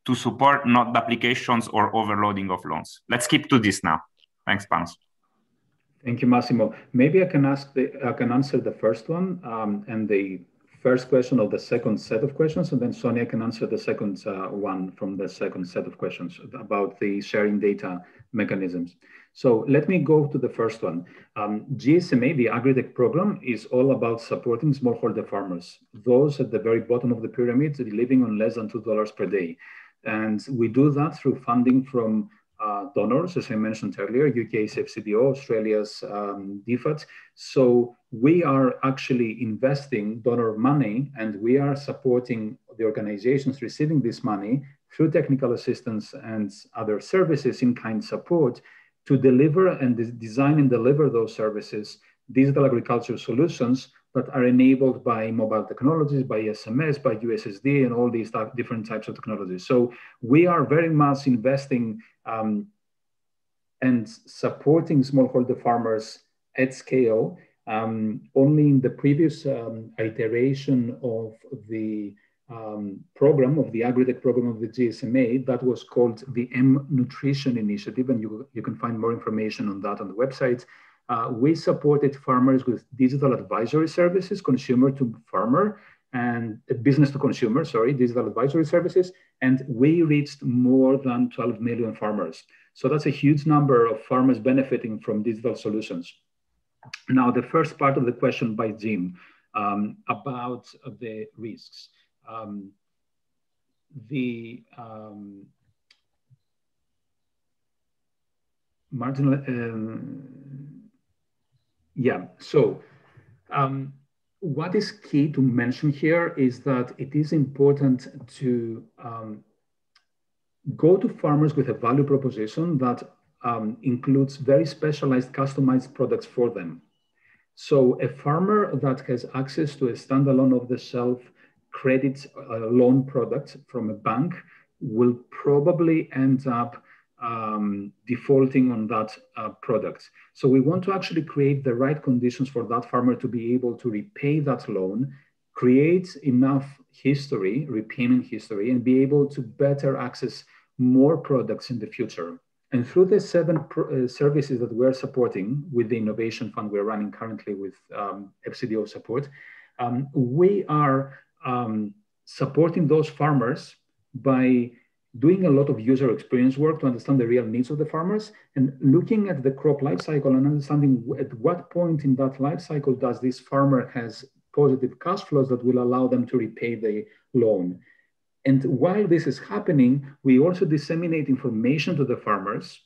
to support not duplications or overloading of loans? Let's keep to this now. Thanks, Panos. Thank you, Massimo. Maybe I can ask the, I can answer the first one um, and the first question of the second set of questions, and then Sonia can answer the second uh, one from the second set of questions about the sharing data mechanisms. So let me go to the first one. Um, GSMA, the AgriTech program, is all about supporting smallholder farmers, those at the very bottom of the pyramid living on less than $2 per day. And we do that through funding from uh, donors, as I mentioned earlier, UK's FCDO, Australia's um, DFAT. So we are actually investing donor money and we are supporting the organizations receiving this money through technical assistance and other services in kind support to deliver and design and deliver those services, digital agriculture solutions that are enabled by mobile technologies, by SMS, by USSD, and all these different types of technologies. So we are very much investing um, and supporting smallholder farmers at scale. Um, only in the previous um, iteration of the um, program, of the AgriTech program of the GSMA, that was called the mNutrition Initiative, and you, you can find more information on that on the website. Uh, we supported farmers with digital advisory services, consumer to farmer, and uh, business to consumer, sorry, digital advisory services. And we reached more than 12 million farmers. So that's a huge number of farmers benefiting from digital solutions. Now, the first part of the question by Jim um, about the risks. Um, the um, marginal, um, yeah, so um, what is key to mention here is that it is important to um, go to farmers with a value proposition that um, includes very specialized customized products for them. So a farmer that has access to a standalone of the shelf credit uh, loan product from a bank will probably end up um, defaulting on that uh, product. So we want to actually create the right conditions for that farmer to be able to repay that loan, create enough history, repayment history, and be able to better access more products in the future. And through the seven uh, services that we're supporting with the innovation fund we're running currently with um, FCDO support, um, we are um, supporting those farmers by doing a lot of user experience work to understand the real needs of the farmers and looking at the crop life cycle and understanding at what point in that life cycle does this farmer has positive cash flows that will allow them to repay the loan. And while this is happening, we also disseminate information to the farmers,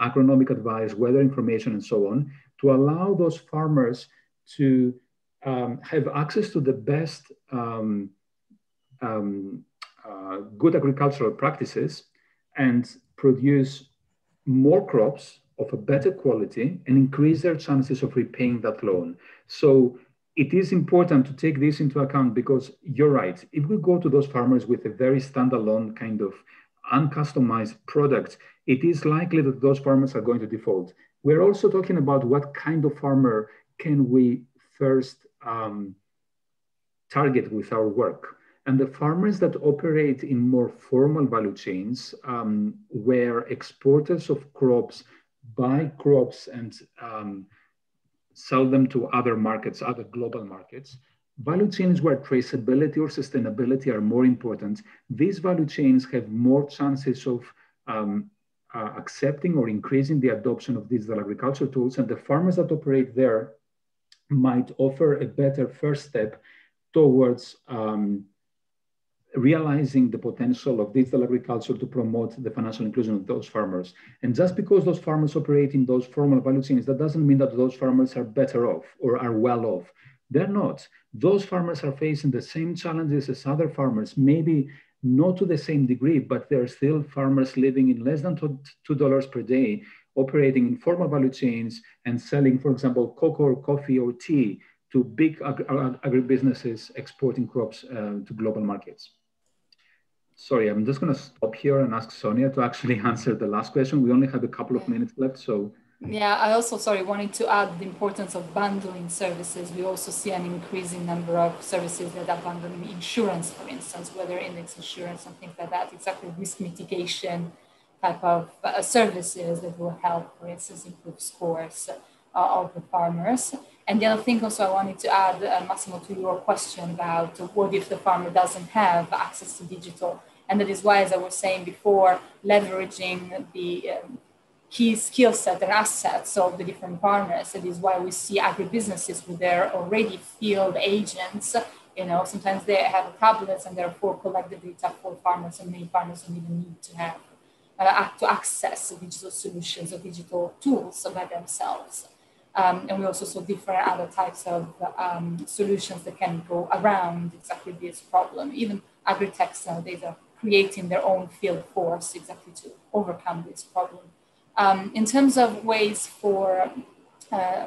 agronomic advice, weather information, and so on, to allow those farmers to um, have access to the best um, um, uh, good agricultural practices and produce more crops of a better quality and increase their chances of repaying that loan. So it is important to take this into account because you're right. If we go to those farmers with a very standalone kind of uncustomized product, it is likely that those farmers are going to default. We're also talking about what kind of farmer can we first um, target with our work. And the farmers that operate in more formal value chains, um, where exporters of crops buy crops and um, sell them to other markets, other global markets, value chains where traceability or sustainability are more important, these value chains have more chances of um, uh, accepting or increasing the adoption of digital agriculture tools. And the farmers that operate there might offer a better first step towards um, realizing the potential of digital agriculture to promote the financial inclusion of those farmers. And just because those farmers operate in those formal value chains, that doesn't mean that those farmers are better off or are well off. They're not. Those farmers are facing the same challenges as other farmers, maybe not to the same degree, but they're still farmers living in less than $2 per day, operating in formal value chains and selling, for example, cocoa or coffee or tea to big agri- agribusinesses exporting crops uh, to global markets. Sorry, I'm just going to stop here and ask Sonia to actually answer the last question. We only have a couple of minutes left, so. Yeah, I also, sorry, wanted to add the importance of bundling services. We also see an increasing number of services that are bundling insurance, for instance, weather index insurance and things like that, exactly risk mitigation type of uh, services that will help, for instance, improve scores uh, of the farmers. And the other thing also I wanted to add, uh, Massimo, to your question about what if the farmer doesn't have access to digital. And that is why, as I was saying before, leveraging the um, key skill set and assets of the different farmers. That is why we see agribusinesses with their already field agents. You know, sometimes they have tablets and therefore collect the data for farmers, and many farmers don't even need to have uh, to access digital solutions or digital tools by themselves. Um, and we also saw different other types of um, solutions that can go around exactly this problem. Even agri-techs nowadays are creating their own field force exactly to overcome this problem. Um, in terms of ways for uh,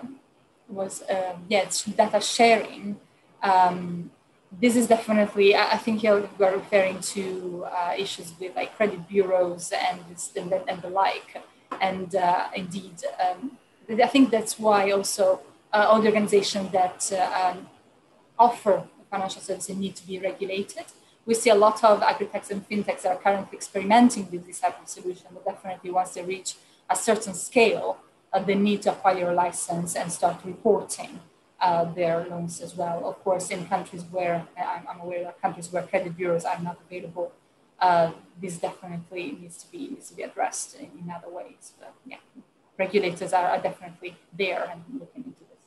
was uh, yeah data sharing, um, this is definitely I think you are referring to uh, issues with like credit bureaus and and, and the like, and uh, indeed. I think that's why also uh, all the organizations that uh, um, offer financial services need to be regulated. We see a lot of agri-techs and fintechs that are currently experimenting with this type of solution, but definitely once they reach a certain scale, uh, they need to acquire a license and start reporting uh, their loans as well. Of course, in countries where I'm, I'm aware of countries where credit bureaus are not available, uh, this definitely needs to be needs to be addressed in, in other ways. But yeah regulators are, are definitely there and looking into this.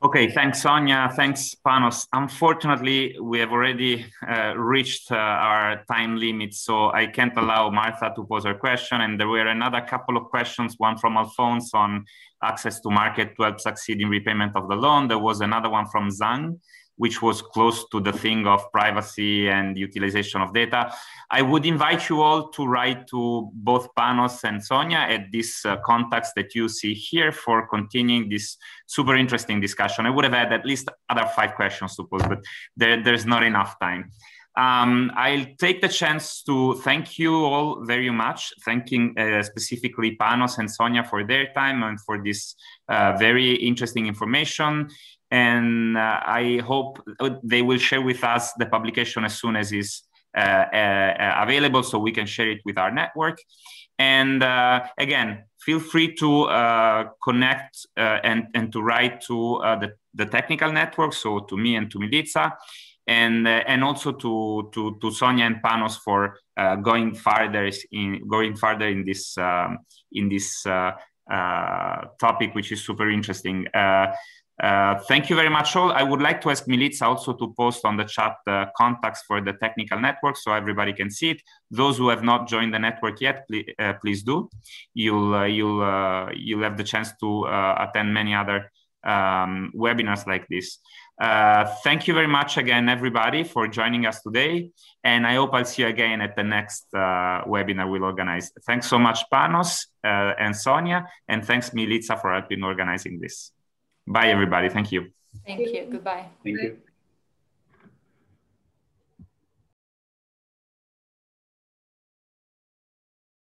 Okay, thanks, Sonia. Thanks, Panos. Unfortunately, we have already uh, reached uh, our time limit, so I can't allow Martha to pose her question. And there were another couple of questions, one from Alphonse on access to market to help succeed in repayment of the loan. There was another one from Zhang which was close to the thing of privacy and utilization of data. I would invite you all to write to both Panos and Sonia at these uh, contacts that you see here for continuing this super interesting discussion. I would have had at least other five questions, suppose, but there, there's not enough time. Um, I'll take the chance to thank you all very much, thanking uh, specifically Panos and Sonia for their time and for this uh, very interesting information and uh, I hope they will share with us the publication as soon as is uh, uh, available so we can share it with our network. And again, feel free to connect and, and to write to the, the technical network, so to me and to Milica and uh, and also to to to Sonia and Panos for uh, going farther in going further in this um, in this uh, topic, which is super interesting. Uh, thank you very much all. I would like to ask Milica also to post on the chat the contacts for the technical network so everybody can see it. Those who have not joined the network yet, please, uh, please do. You'll, uh, you'll, uh, you'll have the chance to uh, attend many other um, webinars like this. Uh, thank you very much again, everybody, for joining us today. And I hope I'll see you again at the next uh, webinar we'll organize. Thanks so much, Panos uh, and Sonia. And thanks, Milica, for helping organizing this. Bye, everybody. Thank you. Thank you. Goodbye. Thank you.